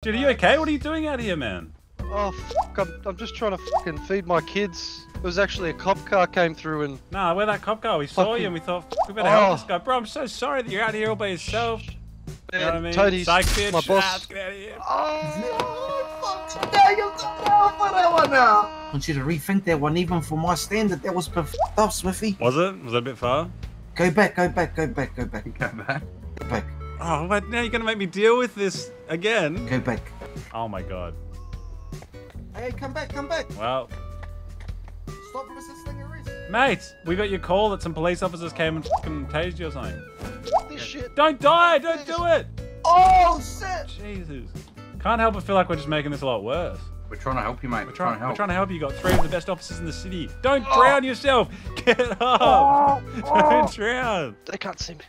Dude, are you okay? What are you doing out here, man? Oh, fuck, I'm, I'm just trying to fucking feed my kids. It was actually a cop car came through and... Nah, where that cop car? We saw Fucking- you and we thought, "F- we better help Oh. this guy. Bro, I'm so sorry that you're out here all by yourself. You know what I mean? Tony's Psych bitch. my boss. Ah, get out of here. I want you to rethink that one, even for my standard. That was f***ed up, Smithy. Was it? Was it a bit far? Go back, go back, go back, go back, Go back. go back, Oh, but now you're gonna make me deal with this again? go back. Oh my god. Hey, come back, come back. Well, Stop resisting arrest. mate, we got your call that some police officers came and fucking tased you or something. This shit. Don't die! Don't do it! Oh, shit. Jesus. Can't help but feel like we're just making this a lot worse. We're trying to help you, mate. We're trying, to help. we're trying to help you. You got three of the best officers in the city. Don't oh. drown yourself! Get up! Oh. Don't oh. drown! They can't see me.